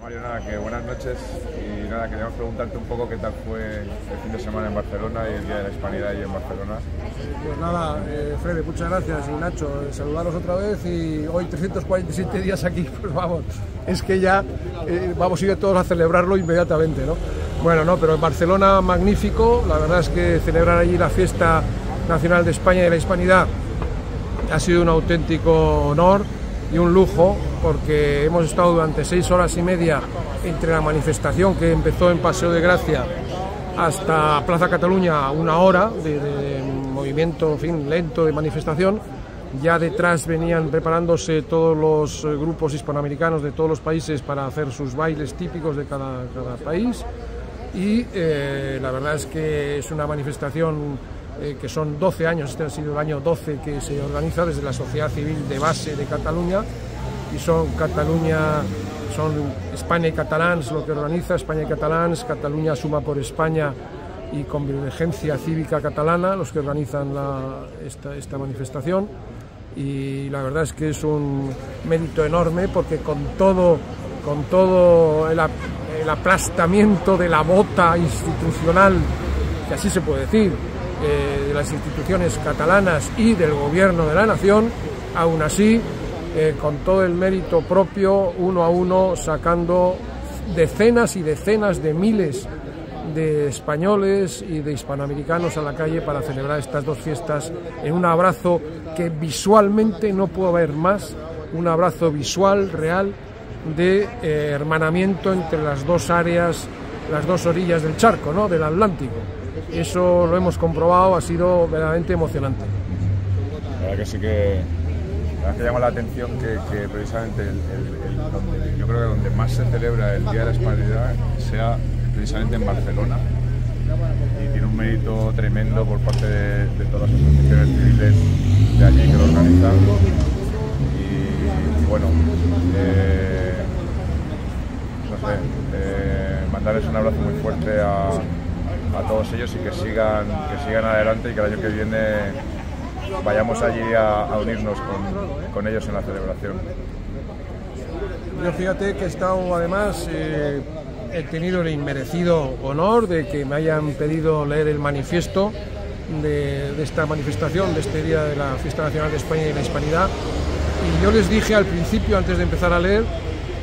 Mario, nada, que buenas noches y nada, queríamos preguntarte un poco qué tal fue el fin de semana en Barcelona y el Día de la Hispanidad ahí en Barcelona. Pues nada, eh, muchas gracias y Nacho, eh, saludaros otra vez y hoy 347 días aquí, pues vamos, es que ya eh, vamos a ir todos a celebrarlo inmediatamente, ¿no? Bueno, no, pero en Barcelona magnífico, la verdad es que celebrar allí la fiesta nacional de España y de la Hispanidad ha sido un auténtico honor y un lujo porque hemos estado durante seis horas y media entre la manifestación que empezó en Paseo de Gracia hasta Plaza Cataluña, una hora de, movimiento fin, lento de manifestación. Ya detrás venían preparándose todos los eh, grupos hispanoamericanos de todos los países para hacer sus bailes típicos de cada, país. Y eh, la verdad es que es una manifestación eh, que son 12 años, este ha sido el año 12 que se organiza desde la sociedad civil de base de Cataluña y son Cataluña, son España y Catalans lo que organiza, España y Catalans, Cataluña suma por España y Convergencia Cívica Catalana los que organizan esta, manifestación. Y la verdad es que es un mérito enorme porque con todo, con todo el, el aplastamiento de la bota institucional, que así se puede decir, eh, de las instituciones catalanas y del gobierno de la nación, aún así, eh, con todo el mérito propio, uno a uno, sacando decenas y decenas de miles de españoles y de hispanoamericanos a la calle para celebrar estas dos fiestas en un abrazo que visualmente no puedo ver más, un abrazo visual, real, de eh, hermanamiento entre las dos áreas, las dos orillas del charco, ¿no? del Atlántico. Eso lo hemos comprobado, ha sido verdaderamente emocionante. La verdad que sí que, que llama la atención que, precisamente el, yo creo que donde más se celebra el Día de la Hispanidad sea precisamente en Barcelona. Y tiene un mérito tremendo por parte de, todas las asociaciones civiles de allí que lo organizan. Y, bueno eh, no sé eh, mandarles un abrazo muy fuerte a a todos ellos y que sigan, que sigan adelante y que el año que viene vayamos allí a, unirnos con, ellos en la celebración. Yo fíjate que he estado además, eh, he tenido el inmerecido honor de que me hayan pedido leer el manifiesto de, esta manifestación, de este Día de la Fiesta Nacional de España y la Hispanidad. Y yo les dije al principio, antes de empezar a leer,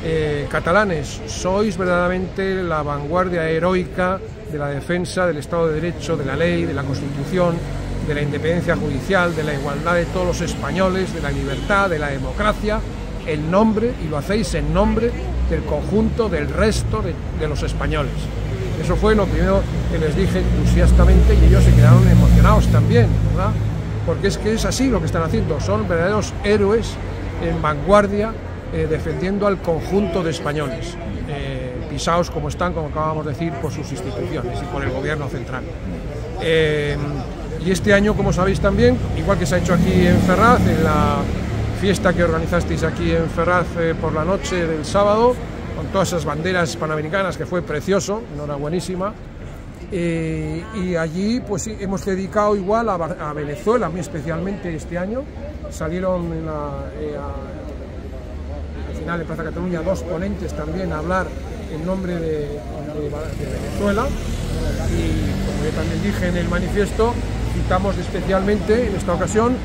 eh, catalanes, sois verdaderamente la vanguardia heroica de la defensa del Estado de Derecho, de la ley, de la Constitución, de la independencia judicial, de la igualdad de todos los españoles, de la libertad, de la democracia, en nombre, y lo hacéis en nombre del conjunto del resto de, los españoles. Eso fue lo primero que les dije entusiastamente y ellos se quedaron emocionados también, ¿verdad? Porque es que es así lo que están haciendo, son verdaderos héroes en vanguardia eh, defendiendo al conjunto de españoles. Eh, pisados como están, como acabamos de decir, por sus instituciones y por el gobierno central. Eh, y este año, como sabéis también, igual que se ha hecho aquí en Ferraz, en la fiesta que organizasteis aquí en Ferraz eh, por la noche del sábado, con todas esas banderas panamericanas, que fue precioso, enhorabuenísima. Eh, y allí pues hemos dedicado igual a, Venezuela, muy especialmente este año. Salieron en la, al final de Plaza Cataluña dos ponentes también a hablar en nombre de, Venezuela y como yo también dije en el manifiesto, citamos especialmente en esta ocasión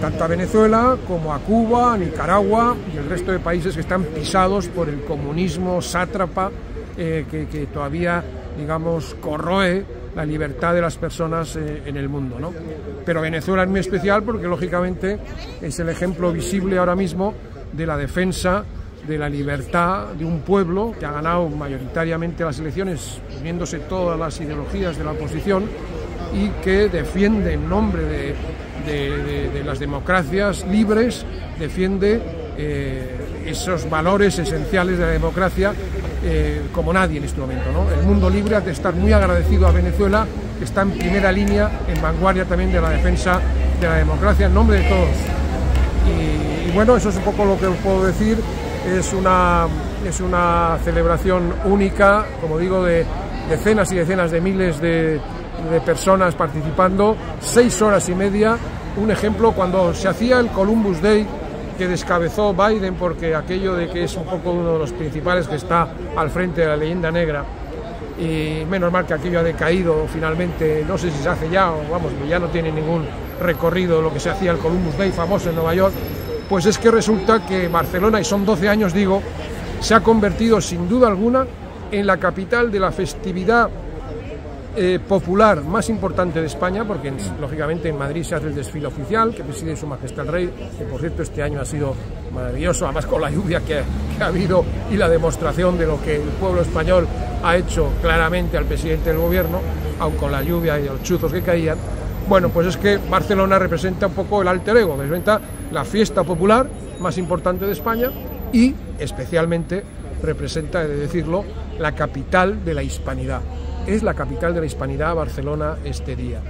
tanto a Venezuela como a Cuba, a Nicaragua y el resto de países que están pisados por el comunismo sátrapa eh, que, todavía, digamos, corroe la libertad de las personas eh, en el mundo. Pero Venezuela es muy especial porque, lógicamente, es el ejemplo visible ahora mismo de la defensa de la libertad de un pueblo que ha ganado mayoritariamente las elecciones, uniéndose todas las ideologías de la oposición y que defiende en nombre de, las democracias libres, defiende eh, esos valores esenciales de la democracia eh, como nadie en este momento. El mundo libre ha de estar muy agradecido a Venezuela, que está en primera línea, en vanguardia también de la defensa de la democracia en nombre de todos. Y, y bueno, eso es un poco lo que os puedo decir es una, es una celebración única, como digo, de decenas y decenas de miles de, personas participando, seis horas y media. Un ejemplo, cuando se hacía el Columbus Day que descabezó Biden porque aquello de que es un poco uno de los principales que está al frente de la leyenda negra y menos mal que aquello ha decaído finalmente, no sé si se hace ya o vamos, ya no tiene ningún recorrido lo que se hacía el Columbus Day famoso en Nueva York, pues es que resulta que Barcelona, y son 12 años digo, se ha convertido sin duda alguna en la capital de la festividad eh, popular más importante de España, porque lógicamente en Madrid se hace el desfile oficial que preside Su Majestad el Rey, que por cierto este año ha sido maravilloso, además con la lluvia que, ha habido y la demostración de lo que el pueblo español ha hecho claramente al presidente del gobierno, aun con la lluvia y los chuzos que caían. Bueno, pues es que Barcelona representa un poco el alter ego, representa la fiesta popular más importante de España y especialmente representa, he de decirlo, la capital de la hispanidad. Es la capital de la hispanidad Barcelona este día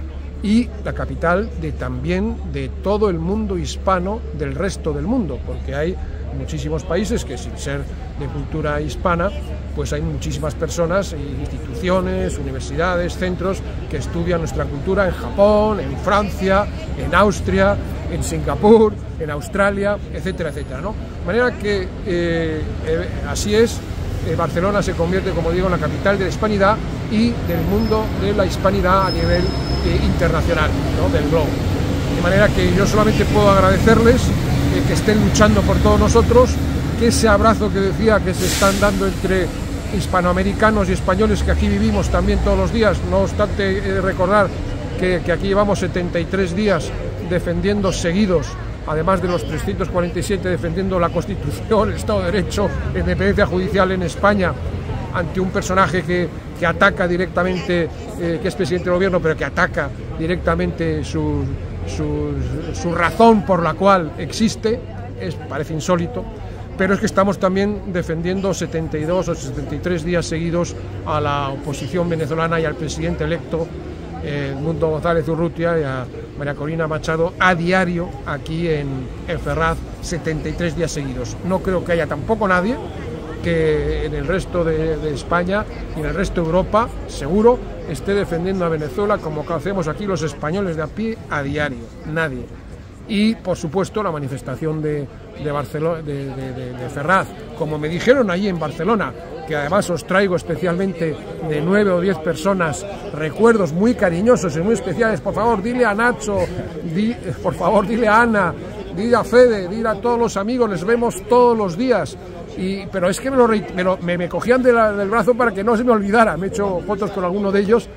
y la capital de también de todo el mundo hispano del resto del mundo, porque hay muchísimos países que sin ser de cultura hispana, pues hay muchísimas personas, instituciones, universidades, centros que estudian nuestra cultura en Japón, en Francia, en Austria, en Singapur, en Australia, etcétera, etcétera. ¿no? De manera que eh, eh, así es, eh, Barcelona se convierte, como digo, en la capital de la hispanidad y del mundo de la hispanidad a nivel internacional, ¿no? del globo. De manera que yo solamente puedo agradecerles que estén luchando por todos nosotros, que ese abrazo que decía que se están dando entre hispanoamericanos y españoles que aquí vivimos también todos los días, no obstante recordar que, aquí llevamos 73 días defendiendo seguidos, además de los 347 defendiendo la Constitución, Estado de Derecho, independencia judicial en España, ante un personaje que, que ataca directamente, eh, que es presidente del gobierno, pero que ataca directamente su, su, razón por la cual existe, es, parece insólito, pero es que estamos también defendiendo 72 o 73 días seguidos a la oposición venezolana y al presidente electo eh, Mundo González Urrutia y a María Corina Machado a diario aquí en, en Ferraz 73 días seguidos. No creo que haya tampoco nadie que en el resto de, España y en el resto de Europa, seguro, esté defendiendo a Venezuela como hacemos aquí los españoles de a pie a diario. Nadie. Y, por supuesto, la manifestación de, de, Barcelona, de, Ferraz. Como me dijeron allí en Barcelona, que además os traigo especialmente de nueve o diez personas recuerdos muy cariñosos y muy especiales. Por favor, dile a Nacho, por favor, dile a Ana, dile a Fede, dile a todos los amigos, les vemos todos los días. Y, pero es que me, lo, me, lo, me, me cogían de la, del brazo para que no se me olvidara. Me he hecho fotos con alguno de ellos,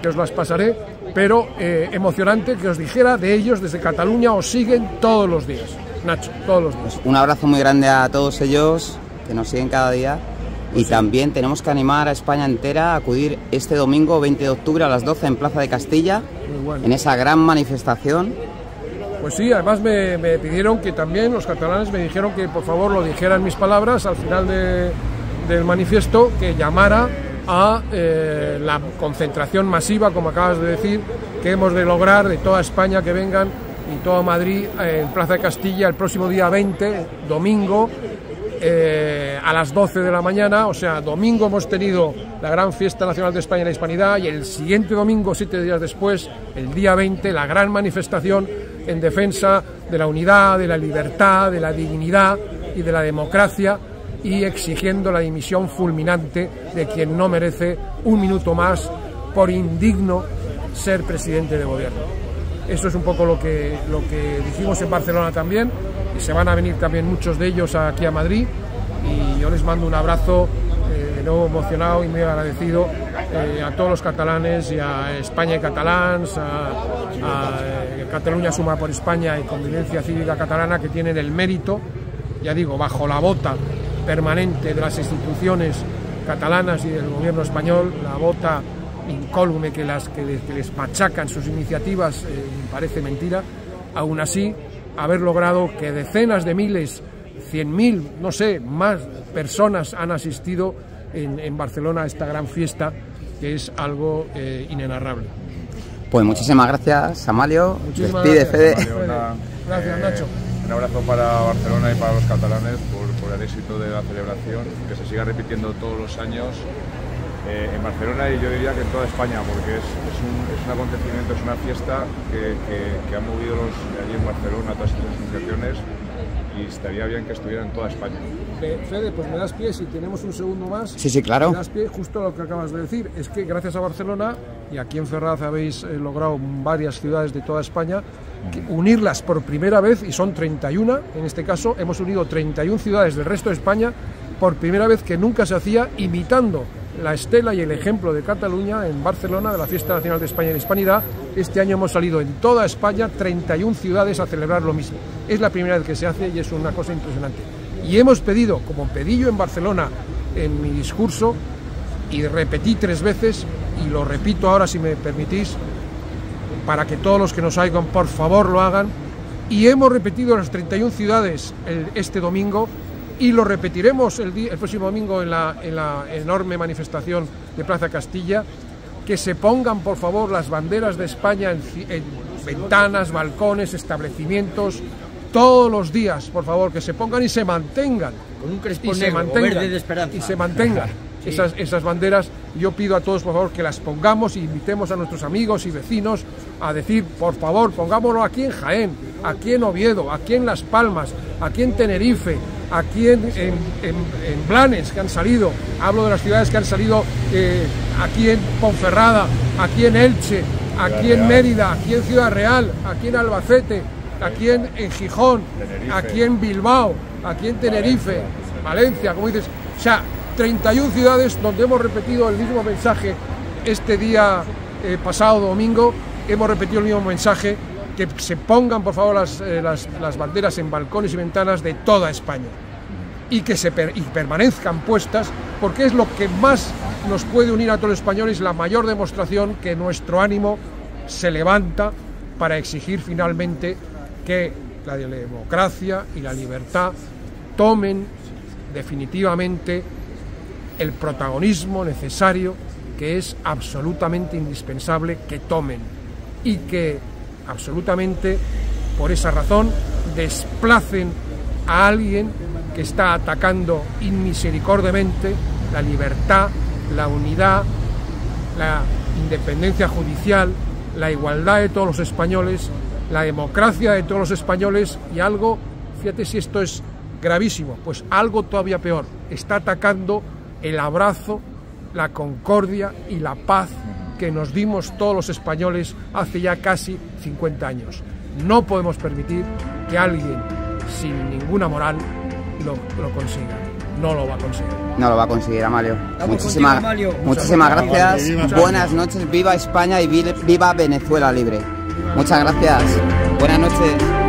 que os las pasaré, pero eh, emocionante que os dijera de ellos desde Cataluña, os siguen todos los días. Nacho, todos los días. Un abrazo muy grande a todos ellos que nos siguen cada día y también tenemos que animar a España entera a acudir este domingo 20 de octubre a las 12 en Plaza de Castilla, bueno. en esa gran manifestación. Pues sí, además me, pidieron que también los catalanes me dijeron que por favor lo dijeran mis palabras al final de, del manifiesto, que llamara a eh, la concentración masiva, como acabas de decir, que hemos de lograr de toda España que vengan y toda Madrid en Plaza de Castilla el próximo día 20, domingo, eh, a las 12 de la mañana, o sea, domingo hemos tenido la gran fiesta nacional de España y la Hispanidad y el siguiente domingo, siete días después, el día 20, la gran manifestación en defensa de la unidad, de la libertad, de la dignidad y de la democracia y exigiendo la dimisión fulminante de quien no merece un minuto más por indigno ser presidente de gobierno. Eso es un poco lo que, lo que dijimos en Barcelona también y se van a venir también muchos de ellos aquí a Madrid y yo les mando un abrazo eh, de nuevo emocionado y muy agradecido eh, a todos los catalanes y a España y catalans, a, a eh, Cataluña Suma por España y Convivencia Cívica Catalana que tienen el mérito, ya digo, bajo la bota permanente de las instituciones catalanas y del gobierno español, la bota incólume que, las, que, les, que les machacan sus iniciativas, eh, parece mentira, aún así haber logrado que decenas de miles, cien mil, no sé, más personas han asistido en, en, Barcelona a esta gran fiesta, que es algo eh, inenarrable. Pues muchísimas gracias, Amalio. Muchísimas Despide, gracias. Fede. Una, Gracias, Nacho. Un abrazo para Barcelona y para los catalanes por, por, el éxito de la celebración, que se siga repitiendo todos los años eh, en Barcelona y yo diría que en toda España, porque es, es, un, es un, acontecimiento, es una fiesta que, que, que ha movido los, allí en Barcelona todas estas instituciones y estaría bien que estuviera en toda España. Fede, pues me das pie, si tenemos un segundo más. Sí, sí, claro. Me das pie justo lo que acabas de decir. Es que gracias a Barcelona, y aquí en Ferraz habéis eh, logrado varias ciudades de toda España, unirlas por primera vez, y son 31, en este caso hemos unido 31 ciudades del resto de España por primera vez que nunca se hacía imitando la estela y el ejemplo de Cataluña en Barcelona de la Fiesta Nacional de España en Hispanidad. Este año hemos salido en toda España 31 ciudades a celebrar lo mismo. Es la primera vez que se hace y es una cosa impresionante. Y hemos pedido, como pedí yo en Barcelona en mi discurso, y repetí tres veces, y lo repito ahora si me permitís, para que todos los que nos oigan por favor lo hagan, y hemos repetido en las 31 ciudades este domingo y lo repetiremos el, próximo domingo en la, enorme manifestación de Plaza Castilla, que se pongan por favor las banderas de España en, ventanas, balcones, establecimientos, todos los días, por favor, que se pongan y se mantengan. Con un y se mantengan, de esperanza. Y se mantengan esas, esas banderas. Yo pido a todos, por favor, que las pongamos y invitemos a nuestros amigos y vecinos a decir, por favor, pongámoslo aquí en Jaén, aquí en Oviedo, aquí en Las Palmas, aquí en Tenerife, aquí en, en, Blanes, que han salido, hablo de las ciudades que han salido eh, aquí en Ponferrada, aquí en Elche, aquí en Mérida, aquí en Ciudad Real, aquí en Albacete, aquí en, Gijón, aquí en Bilbao, aquí en Tenerife, Valencia, como dices, o sea, 31 ciudades donde hemos repetido el mismo mensaje este día eh, pasado domingo, hemos repetido el mismo mensaje que se pongan por favor eh, las, las, banderas en balcones y ventanas de toda España. Y que se permanezcan puestas porque es lo que más nos puede unir a todos los españoles, la mayor demostración que nuestro ánimo se levanta para exigir finalmente que la democracia y la libertad tomen definitivamente el protagonismo necesario que es absolutamente indispensable que tomen y que absolutamente por esa razón desplacen a alguien que está atacando inmisericordiamente la libertad, la unidad, la independencia judicial, la igualdad de todos los españoles, la democracia de todos los españoles y algo, fíjate si esto es gravísimo, pues algo todavía peor, está atacando el abrazo, la concordia y la paz que nos dimos todos los españoles hace ya casi 50 años. No podemos permitir que alguien sin ninguna moral lo, consiga. No lo va a conseguir. No lo va a conseguir, Amalio. Muchísimas, muchísimas gracias. Buenas noches. Viva España y viva Venezuela libre. Muchas gracias. Buenas noches.